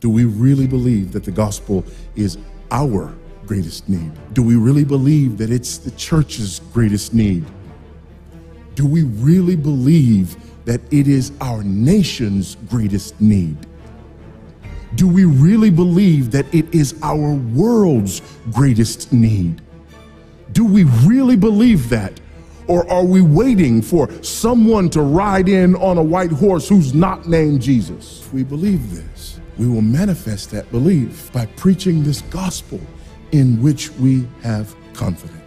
Do we really believe that the gospel is our greatest need? Do we really believe that it's the church's greatest need? Do we really believe that it is our nation's greatest need? Do we really believe that it is our world's greatest need? Do we really believe that? Or are we waiting for someone to ride in on a white horse who's not named Jesus? We believe this, we will manifest that belief by preaching this gospel in which we have confidence.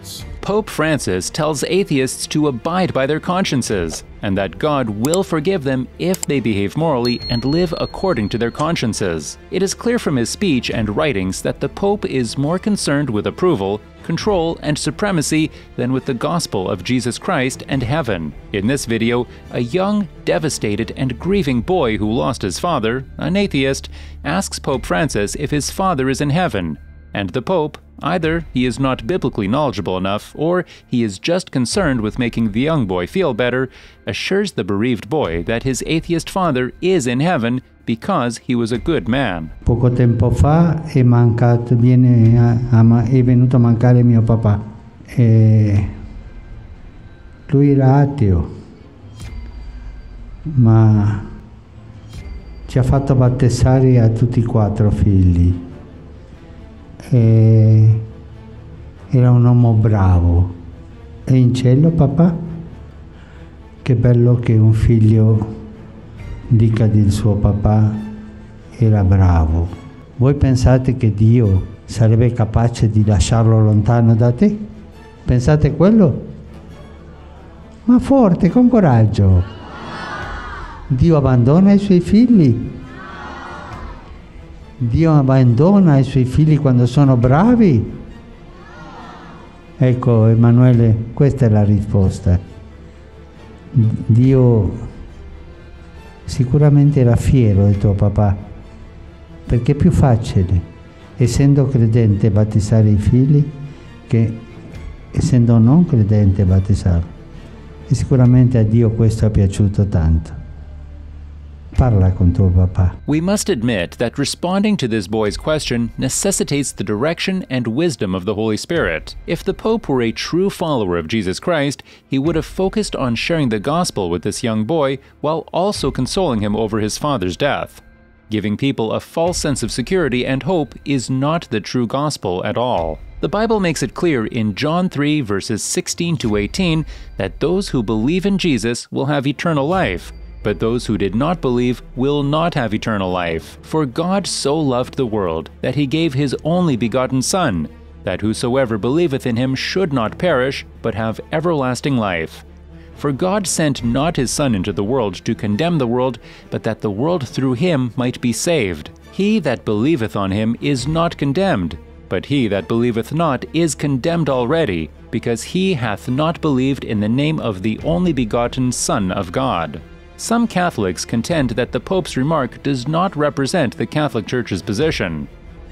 Pope Francis tells atheists to abide by their consciences and that God will forgive them if they behave morally and live according to their consciences. It is clear from his speech and writings that the Pope is more concerned with approval, control, and supremacy than with the gospel of Jesus Christ and heaven. In this video, a young, devastated, and grieving boy who lost his father, an atheist, asks Pope Francis if his father is in heaven and the Pope, either he is not biblically knowledgeable enough, or he is just concerned with making the young boy feel better, assures the bereaved boy that his atheist father is in heaven because he was a good man. Poco tempo fa è, mancato, viene, è venuto a mancare mio papà. E lui era ateo, ma ci ha fatto battezzare a tutti quattro figli. E era un uomo bravo. È in cielo papà? Che bello che un figlio dica del suo papà era bravo. Voi pensate che Dio sarebbe capace di lasciarlo lontano da te? Pensate quello? Ma forte, con coraggio. Dio abbandona i suoi figli. Dio abbandona i suoi figli quando sono bravi. Ecco Emanuele, questa è la risposta. Dio sicuramente era fiero del tuo papà, perché è più facile, essendo credente, battezzare i figli che essendo non credente battezzarli. E sicuramente a Dio questo è piaciuto tanto. Parla con tuo papà. We must admit that responding to this boy's question necessitates the direction and wisdom of the Holy Spirit. If the Pope were a true follower of Jesus Christ, he would have focused on sharing the gospel with this young boy while also consoling him over his father's death. Giving people a false sense of security and hope is not the true gospel at all. The Bible makes it clear in John 3, verses 16 to 18, that those who believe in Jesus will have eternal life. But those who did not believe will not have eternal life. For God so loved the world that he gave his only begotten Son, that whosoever believeth in him should not perish, but have everlasting life. For God sent not his Son into the world to condemn the world, but that the world through him might be saved. He that believeth on him is not condemned, but he that believeth not is condemned already, because he hath not believed in the name of the only begotten Son of God. Some Catholics contend that the Pope's remark does not represent the Catholic Church's position.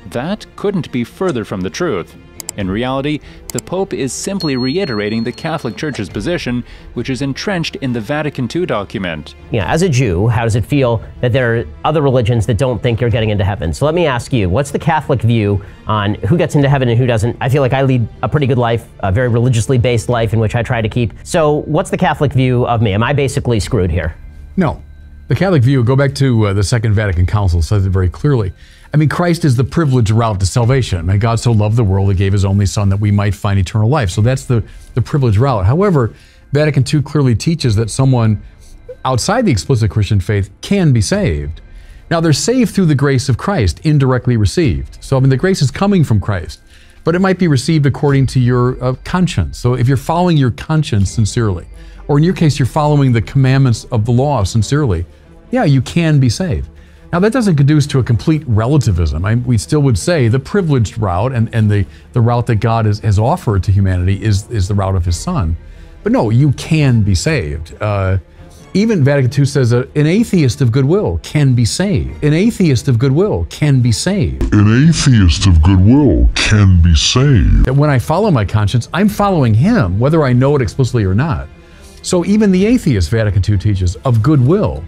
That couldn't be further from the truth. In reality, the Pope is simply reiterating the Catholic Church's position, which is entrenched in the Vatican II document. Know, as a Jew, how does it feel that there are other religions that don't think you're getting into heaven? So let me ask you, what's the Catholic view on who gets into heaven and who doesn't? I feel like I lead a pretty good life, a very religiously based life in which I try to keep. So what's the Catholic view of me? Am I basically screwed here? No. The Catholic view, go back to uh, the Second Vatican Council, says it very clearly. I mean, Christ is the privileged route to salvation. I mean, God so loved the world, he gave his only Son that we might find eternal life. So that's the, the privileged route. However, Vatican II clearly teaches that someone outside the explicit Christian faith can be saved. Now, they're saved through the grace of Christ, indirectly received. So, I mean, the grace is coming from Christ, but it might be received according to your uh, conscience. So, if you're following your conscience sincerely, or in your case, you're following the commandments of the law sincerely, yeah, you can be saved. Now, that doesn't conduce to a complete relativism. I, we still would say the privileged route and, and the, the route that God has, has offered to humanity is, is the route of His Son. But no, you can be saved. Uh, even Vatican II says that an atheist of goodwill can be saved. An atheist of goodwill can be saved. An atheist of goodwill can be saved. That when I follow my conscience, I'm following Him, whether I know it explicitly or not. So even the atheist, Vatican II teaches, of goodwill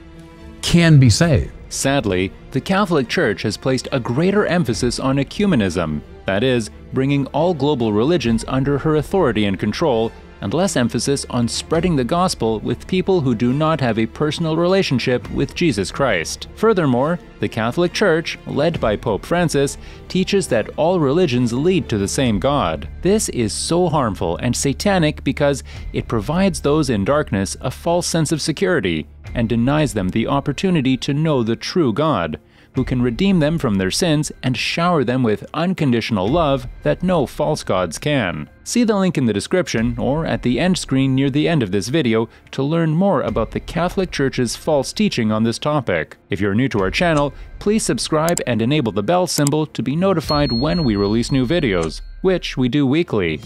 can be saved. Sadly, the Catholic Church has placed a greater emphasis on ecumenism, that is, bringing all global religions under her authority and control, and less emphasis on spreading the gospel with people who do not have a personal relationship with Jesus Christ. Furthermore, the Catholic Church, led by Pope Francis, teaches that all religions lead to the same God. This is so harmful and satanic because it provides those in darkness a false sense of security and denies them the opportunity to know the true God who can redeem them from their sins and shower them with unconditional love that no false gods can. See the link in the description or at the end screen near the end of this video to learn more about the Catholic Church's false teaching on this topic. If you're new to our channel, please subscribe and enable the bell symbol to be notified when we release new videos, which we do weekly.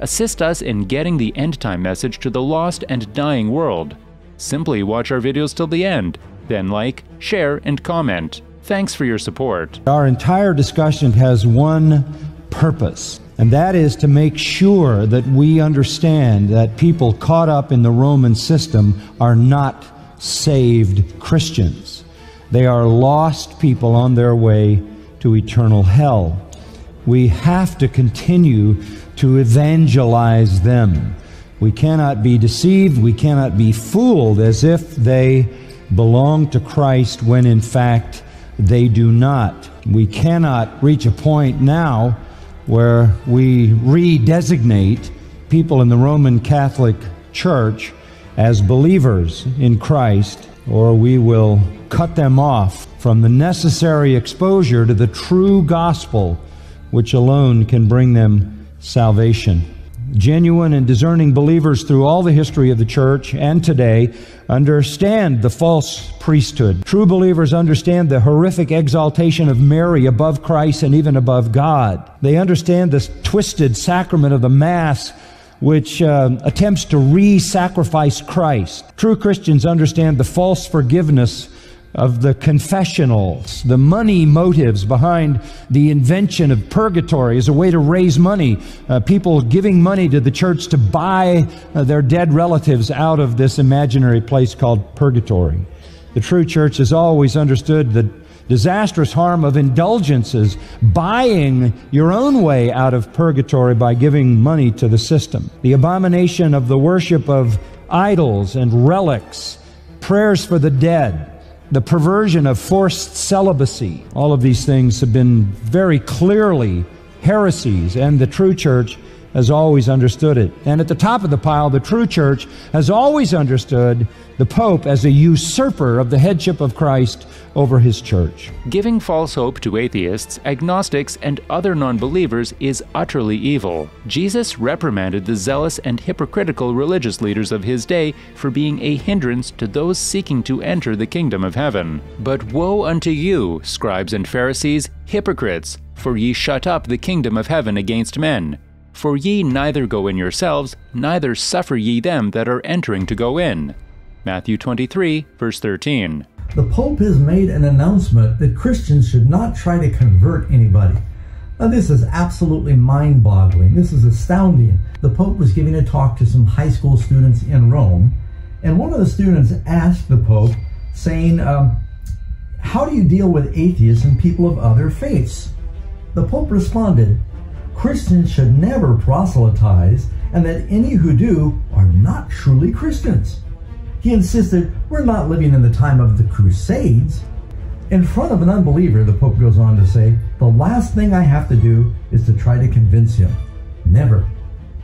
Assist us in getting the end time message to the lost and dying world. Simply watch our videos till the end, then like, share, and comment. Thanks for your support. Our entire discussion has one purpose, and that is to make sure that we understand that people caught up in the Roman system are not saved Christians. They are lost people on their way to eternal hell. We have to continue to evangelize them. We cannot be deceived, we cannot be fooled as if they belong to Christ when in fact they do not. We cannot reach a point now where we redesignate people in the Roman Catholic Church as believers in Christ, or we will cut them off from the necessary exposure to the true gospel, which alone can bring them salvation. Genuine and discerning believers through all the history of the church and today understand the false priesthood. True believers understand the horrific exaltation of Mary above Christ and even above God. They understand this twisted sacrament of the Mass which uh, attempts to re sacrifice Christ. True Christians understand the false forgiveness of the confessionals, the money motives behind the invention of purgatory as a way to raise money. Uh, people giving money to the church to buy uh, their dead relatives out of this imaginary place called purgatory. The true church has always understood the disastrous harm of indulgences, buying your own way out of purgatory by giving money to the system, the abomination of the worship of idols and relics, prayers for the dead the perversion of forced celibacy. All of these things have been very clearly heresies, and the true church has always understood it. And at the top of the pile, the true church has always understood the Pope as a usurper of the headship of Christ over his church. Giving false hope to atheists, agnostics, and other non believers is utterly evil. Jesus reprimanded the zealous and hypocritical religious leaders of his day for being a hindrance to those seeking to enter the kingdom of heaven. But woe unto you, scribes and Pharisees, hypocrites, for ye shut up the kingdom of heaven against men. For ye neither go in yourselves, neither suffer ye them that are entering to go in. Matthew 23, verse 13. The Pope has made an announcement that Christians should not try to convert anybody. Now, this is absolutely mind boggling. This is astounding. The Pope was giving a talk to some high school students in Rome, and one of the students asked the Pope, saying, um, How do you deal with atheists and people of other faiths? The Pope responded, Christians should never proselytize, and that any who do are not truly Christians. He insisted, We're not living in the time of the Crusades. In front of an unbeliever, the Pope goes on to say, The last thing I have to do is to try to convince him. Never.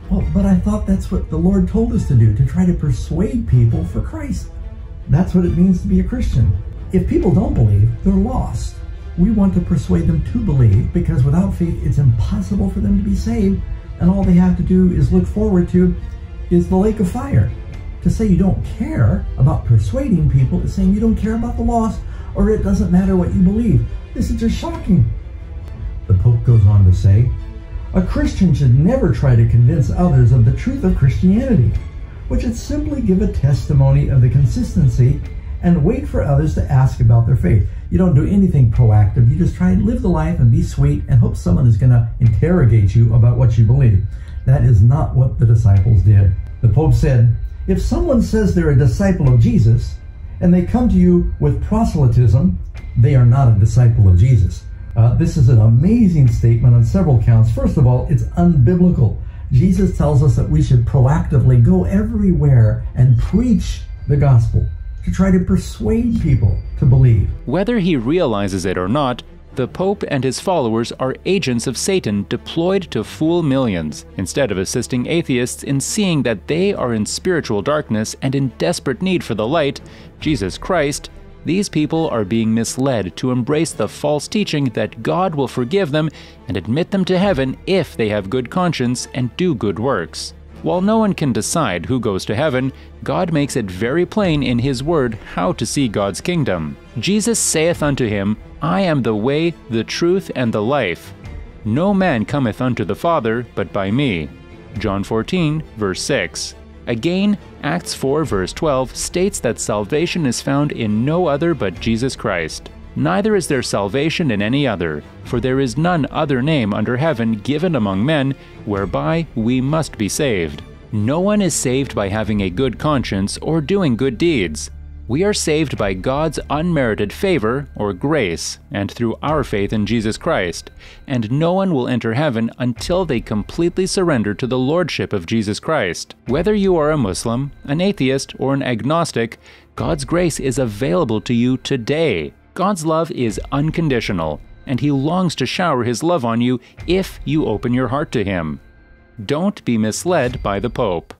Well, but I thought that's what the Lord told us to do, to try to persuade people for Christ. That's what it means to be a Christian. If people don't believe, they're lost. We want to persuade them to believe because without faith, it's impossible for them to be saved. And all they have to do is look forward to is the lake of fire. To say you don't care about persuading people is saying you don't care about the lost or it doesn't matter what you believe. This is just shocking. The Pope goes on to say, a Christian should never try to convince others of the truth of Christianity, which should simply give a testimony of the consistency and wait for others to ask about their faith. You don't do anything proactive. You just try and live the life and be sweet and hope someone is going to interrogate you about what you believe. That is not what the disciples did. The Pope said, if someone says they're a disciple of Jesus and they come to you with proselytism, they are not a disciple of Jesus. Uh, this is an amazing statement on several counts. First of all, it's unbiblical. Jesus tells us that we should proactively go everywhere and preach the gospel to try to persuade people to believe. Whether he realizes it or not, the Pope and his followers are agents of Satan deployed to fool millions, instead of assisting atheists in seeing that they are in spiritual darkness and in desperate need for the light, Jesus Christ. These people are being misled to embrace the false teaching that God will forgive them and admit them to heaven if they have good conscience and do good works. While no one can decide who goes to heaven, God makes it very plain in His Word how to see God's kingdom. Jesus saith unto him, I am the way, the truth, and the life. No man cometh unto the Father but by me. John 14, verse 6. Again, Acts 4, verse 12 states that salvation is found in no other but Jesus Christ. Neither is there salvation in any other, for there is none other name under heaven given among men whereby we must be saved. No one is saved by having a good conscience or doing good deeds. We are saved by God's unmerited favor, or grace, and through our faith in Jesus Christ, and no one will enter heaven until they completely surrender to the Lordship of Jesus Christ. Whether you are a Muslim, an atheist, or an agnostic, God's grace is available to you today. God's love is unconditional, and He longs to shower His love on you if you open your heart to Him. Don't be misled by the Pope.